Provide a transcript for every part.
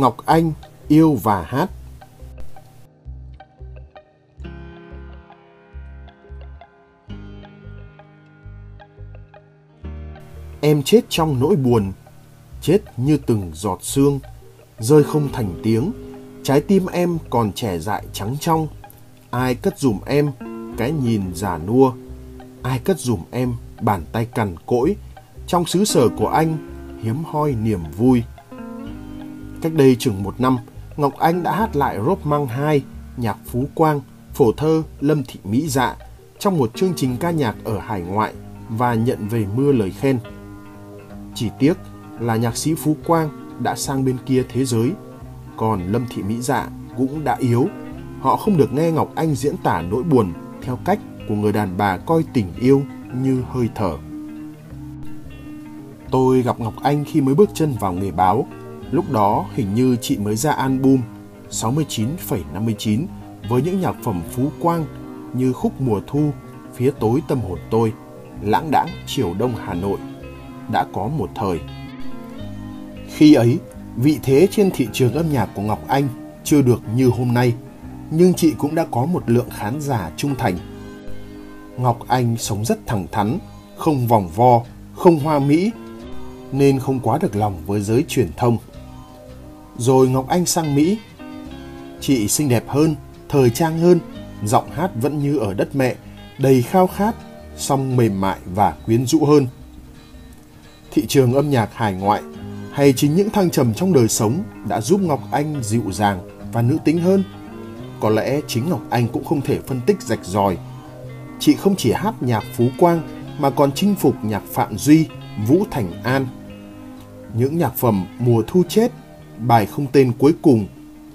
Ngọc Anh yêu và hát. Em chết trong nỗi buồn, chết như từng giọt sương, rơi không thành tiếng, trái tim em còn trẻ dại trắng trong. Ai cất dùm em cái nhìn già nua, ai cất dùm em bàn tay cằn cỗi, trong xứ sở của anh hiếm hoi niềm vui. Cách đây chừng một năm, Ngọc Anh đã hát lại Rốp Măng 2, nhạc Phú Quang, phổ thơ Lâm Thị Mỹ Dạ trong một chương trình ca nhạc ở hải ngoại và nhận về mưa lời khen. Chỉ tiếc là nhạc sĩ Phú Quang đã sang bên kia thế giới, còn Lâm Thị Mỹ Dạ cũng đã yếu. Họ không được nghe Ngọc Anh diễn tả nỗi buồn theo cách của người đàn bà coi tình yêu như hơi thở. Tôi gặp Ngọc Anh khi mới bước chân vào nghề báo. Lúc đó hình như chị mới ra album 69,59 với những nhạc phẩm phú quang như khúc mùa thu, phía tối tâm hồn tôi, lãng đãng chiều đông Hà Nội. Đã có một thời. Khi ấy, vị thế trên thị trường âm nhạc của Ngọc Anh chưa được như hôm nay, nhưng chị cũng đã có một lượng khán giả trung thành. Ngọc Anh sống rất thẳng thắn, không vòng vo, không hoa mỹ, nên không quá được lòng với giới truyền thông. Rồi Ngọc Anh sang Mỹ. Chị xinh đẹp hơn, thời trang hơn, giọng hát vẫn như ở đất mẹ, đầy khao khát, song mềm mại và quyến rũ hơn. Thị trường âm nhạc hải ngoại hay chính những thăng trầm trong đời sống đã giúp Ngọc Anh dịu dàng và nữ tính hơn. Có lẽ chính Ngọc Anh cũng không thể phân tích rạch ròi. Chị không chỉ hát nhạc Phú Quang mà còn chinh phục nhạc Phạm Duy, Vũ Thành An. Những nhạc phẩm Mùa Thu Chết, Bài Không Tên Cuối Cùng,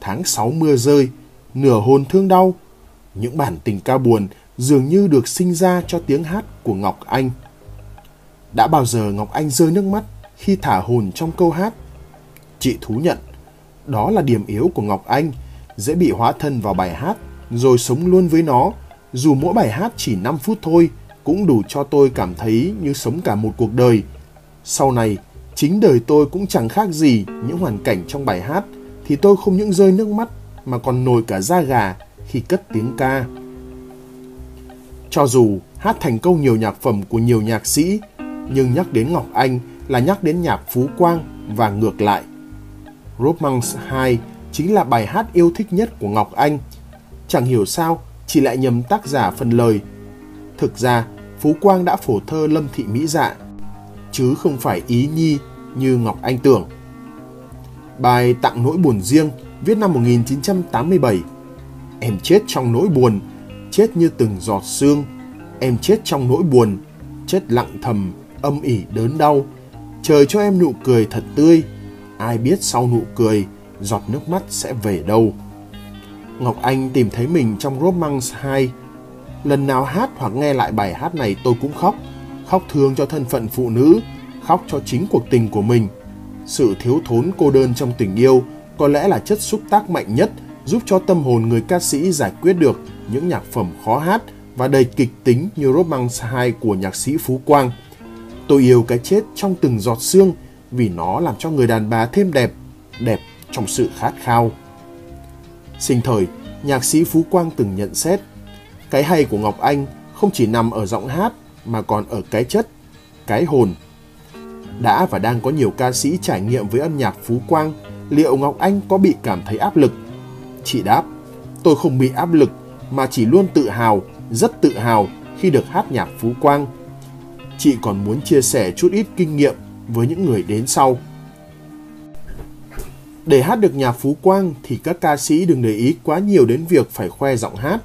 Tháng Sáu Mưa Rơi, Nửa Hồn Thương Đau, những bản tình ca buồn dường như được sinh ra cho tiếng hát của Ngọc Anh. Đã bao giờ Ngọc Anh rơi nước mắt khi thả hồn trong câu hát? Chị thú nhận, đó là điểm yếu của Ngọc Anh, dễ bị hóa thân vào bài hát, rồi sống luôn với nó. Dù mỗi bài hát chỉ 5 phút thôi, cũng đủ cho tôi cảm thấy như sống cả một cuộc đời. Sau này, chính đời tôi cũng chẳng khác gì những hoàn cảnh trong bài hát, thì tôi không những rơi nước mắt mà còn nổi cả da gà khi cất tiếng ca. Cho dù hát thành công nhiều nhạc phẩm của nhiều nhạc sĩ, nhưng nhắc đến Ngọc Anh là nhắc đến nhạc Phú Quang và ngược lại. Romance 2 chính là bài hát yêu thích nhất của Ngọc Anh. Chẳng hiểu sao, chỉ lại nhầm tác giả phần lời. Thực ra, Phú Quang đã phổ thơ Lâm Thị Mỹ Dạ, chứ không phải ý nhi như Ngọc Anh tưởng. Bài Tặng nỗi buồn riêng viết năm 1987 Em chết trong nỗi buồn, chết như từng giọt sương. Em chết trong nỗi buồn, chết lặng thầm, âm ỉ đớn đau. Trời cho em nụ cười thật tươi, ai biết sau nụ cười, giọt nước mắt sẽ về đâu. Ngọc Anh tìm thấy mình trong Romance 2. Lần nào hát hoặc nghe lại bài hát này tôi cũng khóc. Khóc thương cho thân phận phụ nữ, khóc cho chính cuộc tình của mình. Sự thiếu thốn cô đơn trong tình yêu có lẽ là chất xúc tác mạnh nhất giúp cho tâm hồn người ca sĩ giải quyết được những nhạc phẩm khó hát và đầy kịch tính như Romance 2 của nhạc sĩ Phú Quang. Tôi yêu cái chết trong từng giọt xương vì nó làm cho người đàn bà thêm đẹp, đẹp trong sự khát khao. Sinh thời, nhạc sĩ Phú Quang từng nhận xét, cái hay của Ngọc Anh không chỉ nằm ở giọng hát mà còn ở cái chất, cái hồn. Đã và đang có nhiều ca sĩ trải nghiệm với âm nhạc Phú Quang, liệu Ngọc Anh có bị cảm thấy áp lực? Chị đáp, tôi không bị áp lực mà chỉ luôn tự hào, rất tự hào khi được hát nhạc Phú Quang. Chị còn muốn chia sẻ chút ít kinh nghiệm với những người đến sau. Để hát được nhạc Phú Quang thì các ca sĩ đừng để ý quá nhiều đến việc phải khoe giọng hát.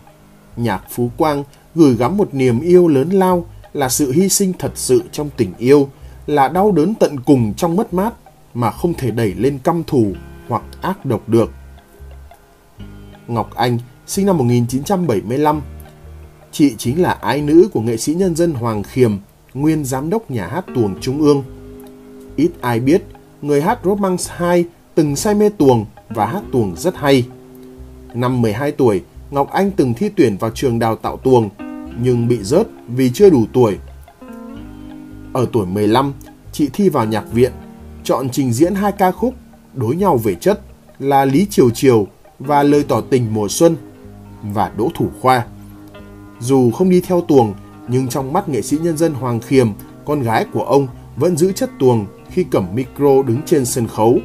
Nhạc Phú Quang gửi gắm một niềm yêu lớn lao là sự hy sinh thật sự trong tình yêu, là đau đớn tận cùng trong mất mát mà không thể đẩy lên căm thù hoặc ác độc được. Ngọc Anh sinh năm 1975. Chị chính là ái nữ của nghệ sĩ nhân dân Hoàng Khiêm, nguyên giám đốc nhà hát tuồng Trung ương. Ít ai biết, người hát Romance 2 từng say mê tuồng và hát tuồng rất hay. Năm 12 tuổi, Ngọc Anh từng thi tuyển vào trường đào tạo tuồng, nhưng bị rớt vì chưa đủ tuổi. Ở tuổi 15, chị thi vào nhạc viện, chọn trình diễn hai ca khúc Đối nhau về chất là Lý Triều Triều và lời tỏ tình mùa xuân và Đỗ Thủ Khoa. Dù không đi theo tuồng, nhưng trong mắt nghệ sĩ nhân dân Hoàng Khiêm, con gái của ông vẫn giữ chất tuồng khi cầm micro đứng trên sân khấu.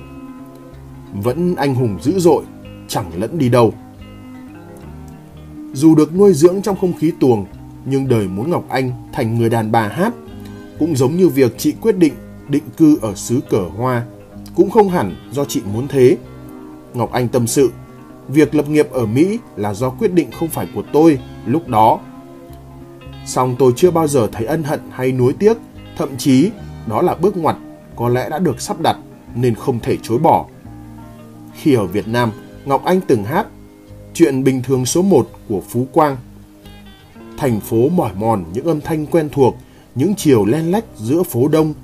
Vẫn anh hùng dữ dội, chẳng lẫn đi đâu. Dù được nuôi dưỡng trong không khí tuồng, nhưng đời muốn Ngọc Anh thành người đàn bà hát cũng giống như việc chị quyết định định cư ở xứ cờ hoa, cũng không hẳn do chị muốn thế. Ngọc Anh tâm sự, việc lập nghiệp ở Mỹ là do quyết định không phải của tôi lúc đó. Song tôi chưa bao giờ thấy ân hận hay nuối tiếc, thậm chí đó là bước ngoặt có lẽ đã được sắp đặt nên không thể chối bỏ. Khi ở Việt Nam, Ngọc Anh từng hát Chuyện bình thường số 1 của Phú Quang. Thành phố mỏi mòn những âm thanh quen thuộc, những chiều len lách giữa phố đông,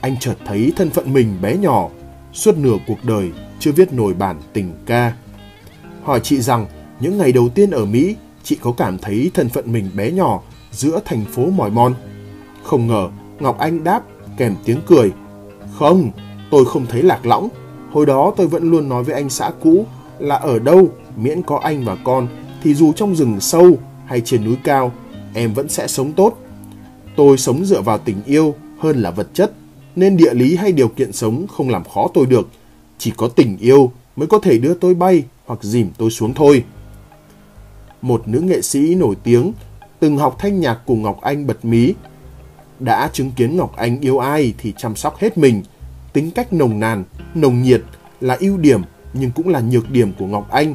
anh chợt thấy thân phận mình bé nhỏ, suốt nửa cuộc đời chưa viết nổi bản tình ca. Hỏi chị rằng, những ngày đầu tiên ở Mỹ, chị có cảm thấy thân phận mình bé nhỏ giữa thành phố mỏi mòn? Không ngờ, Ngọc Anh đáp kèm tiếng cười. Không, tôi không thấy lạc lõng. Hồi đó tôi vẫn luôn nói với anh xã cũ là ở đâu miễn có anh và con thì dù trong rừng sâu hay trên núi cao, em vẫn sẽ sống tốt. Tôi sống dựa vào tình yêu hơn là vật chất, nên địa lý hay điều kiện sống không làm khó tôi được. Chỉ có tình yêu mới có thể đưa tôi bay hoặc dìm tôi xuống thôi. Một nữ nghệ sĩ nổi tiếng từng học thanh nhạc cùng Ngọc Anh bật mí. Đã chứng kiến Ngọc Anh yêu ai thì chăm sóc hết mình. Tính cách nồng nàn, nồng nhiệt là ưu điểm nhưng cũng là nhược điểm của Ngọc Anh.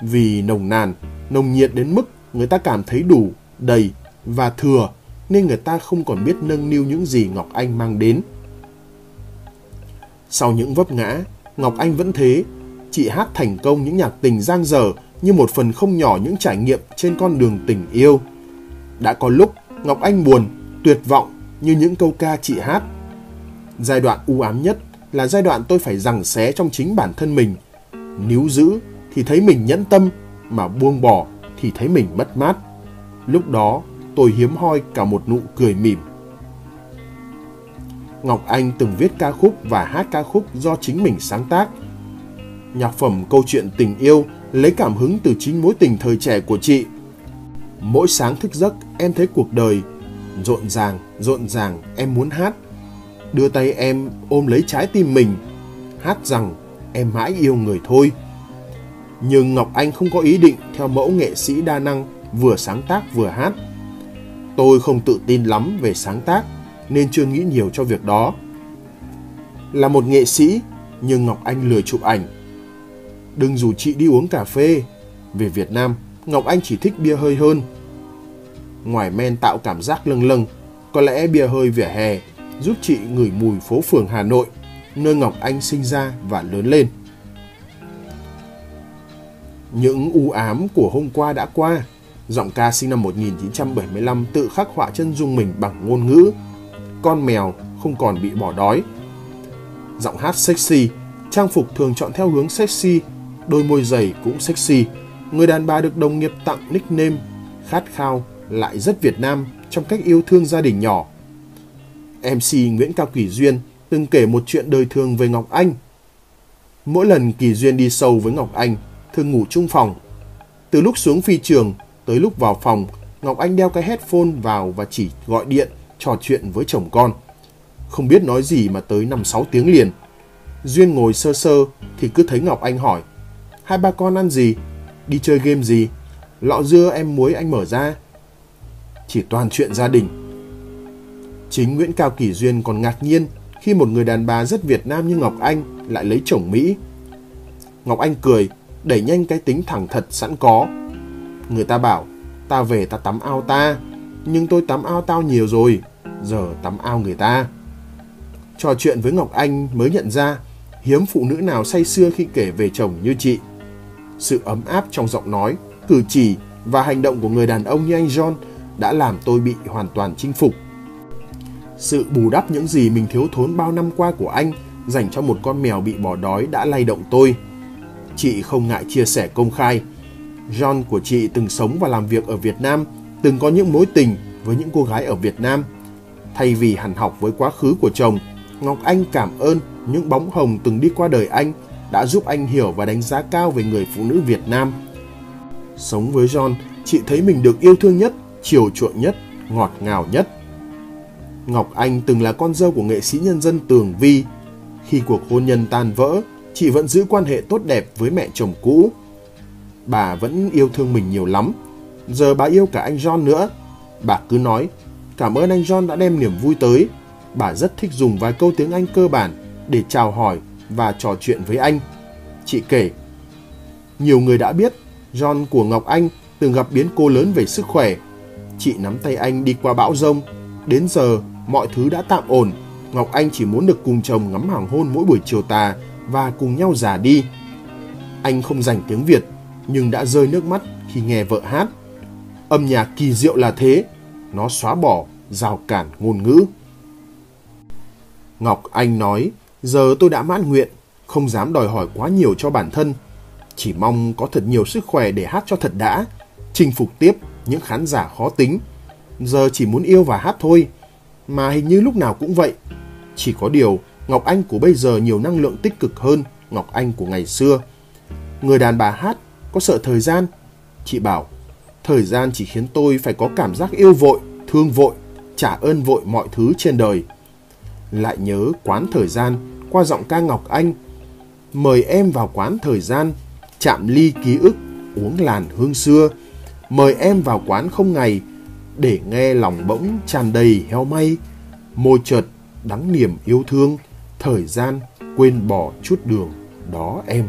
Vì nồng nàn, nồng nhiệt đến mức người ta cảm thấy đủ, đầy và thừa nên người ta không còn biết nâng niu những gì Ngọc Anh mang đến. Sau những vấp ngã, Ngọc Anh vẫn thế, chị hát thành công những nhạc tình giang dở như một phần không nhỏ những trải nghiệm trên con đường tình yêu. Đã có lúc Ngọc Anh buồn, tuyệt vọng như những câu ca chị hát. Giai đoạn u ám nhất là giai đoạn tôi phải rằng xé trong chính bản thân mình. Níu giữ thì thấy mình nhẫn tâm, mà buông bỏ thì thấy mình mất mát. Lúc đó tôi hiếm hoi cả một nụ cười mỉm. Ngọc Anh từng viết ca khúc và hát ca khúc do chính mình sáng tác. Nhạc phẩm câu chuyện tình yêu lấy cảm hứng từ chính mối tình thời trẻ của chị. Mỗi sáng thức giấc em thấy cuộc đời rộn ràng, rộn ràng em muốn hát. Đưa tay em ôm lấy trái tim mình, hát rằng em mãi yêu người thôi. Nhưng Ngọc Anh không có ý định theo mẫu nghệ sĩ đa năng vừa sáng tác vừa hát. Tôi không tự tin lắm về sáng tác nên chưa nghĩ nhiều cho việc đó. Là một nghệ sĩ nhưng Ngọc Anh lười chụp ảnh. Đừng dù chị đi uống cà phê. Về Việt Nam, Ngọc Anh chỉ thích bia hơi hơn. Ngoài men tạo cảm giác lâng lâng, có lẽ bia hơi vỉa hè giúp chị ngửi mùi phố phường Hà Nội, nơi Ngọc Anh sinh ra và lớn lên. Những u ám của hôm qua đã qua, giọng ca sinh năm 1975 tự khắc họa chân dung mình bằng ngôn ngữ. Con mèo không còn bị bỏ đói. Giọng hát sexy, trang phục thường chọn theo hướng sexy, đôi môi dày cũng sexy. Người đàn bà được đồng nghiệp tặng nickname khát khao lại rất Việt Nam trong cách yêu thương gia đình nhỏ. MC Nguyễn Cao Kỳ Duyên từng kể một chuyện đời thường về Ngọc Anh. Mỗi lần Kỳ Duyên đi sâu với Ngọc Anh, thường ngủ chung phòng. Từ lúc xuống phi trường tới lúc vào phòng, Ngọc Anh đeo cái headphone vào và chỉ gọi điện, trò chuyện với chồng con. Không biết nói gì mà tới 5-6 tiếng liền. Duyên ngồi sơ sơ thì cứ thấy Ngọc Anh hỏi Hai ba con ăn gì? Đi chơi game gì? Lọ dưa em muối anh mở ra. Chỉ toàn chuyện gia đình. Chính Nguyễn Cao Kỳ Duyên còn ngạc nhiên khi một người đàn bà rất Việt Nam như Ngọc Anh lại lấy chồng Mỹ. Ngọc Anh cười đẩy nhanh cái tính thẳng thật sẵn có. Người ta bảo, ta về ta tắm ao ta, nhưng tôi tắm ao tao nhiều rồi, giờ tắm ao người ta. Trò chuyện với Ngọc Anh mới nhận ra, hiếm phụ nữ nào say sưa khi kể về chồng như chị. Sự ấm áp trong giọng nói, cử chỉ và hành động của người đàn ông như anh John đã làm tôi bị hoàn toàn chinh phục. Sự bù đắp những gì mình thiếu thốn bao năm qua của anh dành cho một con mèo bị bỏ đói đã lay động tôi chị không ngại chia sẻ công khai. John của chị từng sống và làm việc ở Việt Nam, từng có những mối tình với những cô gái ở Việt Nam. Thay vì hằn học với quá khứ của chồng, Ngọc Anh cảm ơn những bóng hồng từng đi qua đời anh đã giúp anh hiểu và đánh giá cao về người phụ nữ Việt Nam. Sống với John, chị thấy mình được yêu thương nhất, chiều chuộng nhất, ngọt ngào nhất. Ngọc Anh từng là con dâu của nghệ sĩ nhân dân Tường Vi. Khi cuộc hôn nhân tan vỡ, chị vẫn giữ quan hệ tốt đẹp với mẹ chồng cũ. Bà vẫn yêu thương mình nhiều lắm. Giờ bà yêu cả anh John nữa. Bà cứ nói, cảm ơn anh John đã đem niềm vui tới. Bà rất thích dùng vài câu tiếng Anh cơ bản để chào hỏi và trò chuyện với anh. Chị kể, nhiều người đã biết John của Ngọc Anh từng gặp biến cố lớn về sức khỏe. Chị nắm tay anh đi qua bão rông. Đến giờ, mọi thứ đã tạm ổn. Ngọc Anh chỉ muốn được cùng chồng ngắm hoàng hôn mỗi buổi chiều tà và cùng nhau già đi. Anh không dành tiếng Việt, nhưng đã rơi nước mắt khi nghe vợ hát. Âm nhạc kỳ diệu là thế, nó xóa bỏ rào cản ngôn ngữ. Ngọc Anh nói, giờ tôi đã mãn nguyện, không dám đòi hỏi quá nhiều cho bản thân. Chỉ mong có thật nhiều sức khỏe để hát cho thật đã, chinh phục tiếp những khán giả khó tính. Giờ chỉ muốn yêu và hát thôi, mà hình như lúc nào cũng vậy. Chỉ có điều, Ngọc Anh của bây giờ nhiều năng lượng tích cực hơn Ngọc Anh của ngày xưa. Người đàn bà hát có sợ thời gian? Chị bảo, thời gian chỉ khiến tôi phải có cảm giác yêu vội, thương vội, trả ơn vội mọi thứ trên đời. Lại nhớ quán thời gian qua giọng ca Ngọc Anh. Mời em vào quán thời gian, chạm ly ký ức, uống làn hương xưa. Mời em vào quán không ngày, để nghe lòng bỗng tràn đầy heo may. Môi chợt đắng niềm yêu thương, thời gian quên bỏ chút đường đó em